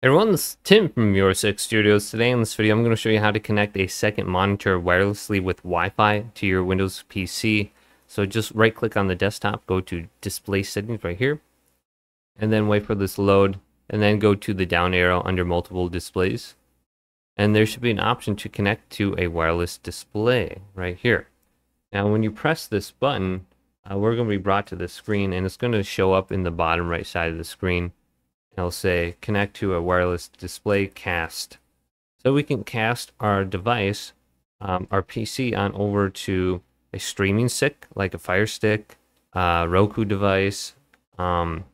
Everyone, this is Tim from Your6 Studios. Today in this video, I'm going to show you how to connect a second monitor wirelessly with Wi-Fi to your Windows PC. So just right click on the desktop, go to display settings right here, and then wait for this load, and then go to the down arrow under multiple displays. And there should be an option to connect to a wireless display right here. Now when you press this button, uh, we're going to be brought to this screen and it's going to show up in the bottom right side of the screen it'll say connect to a wireless display cast. So we can cast our device, um, our PC on over to a streaming stick, like a Fire Stick, uh, Roku device, um,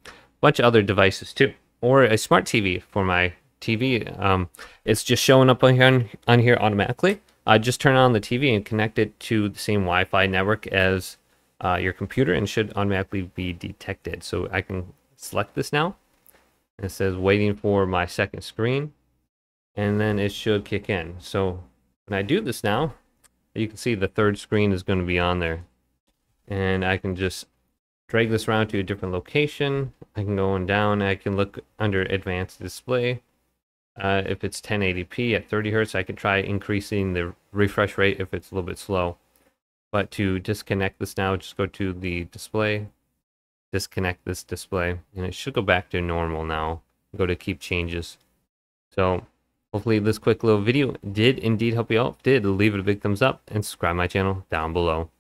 bunch of other devices too, or a smart TV for my TV. Um, it's just showing up on here, on here automatically. Uh, just turn on the TV and connect it to the same Wi-Fi network as uh, your computer and should automatically be detected. So I can select this now it says waiting for my second screen and then it should kick in. So when I do this now, you can see the third screen is going to be on there. And I can just drag this around to a different location. I can go on down. I can look under advanced display. Uh, if it's 1080p at 30 hertz, I can try increasing the refresh rate if it's a little bit slow. But to disconnect this now, just go to the display, disconnect this display and it should go back to normal now. Go to keep changes. So hopefully this quick little video did indeed help you out. If did, leave it a big thumbs up and subscribe my channel down below.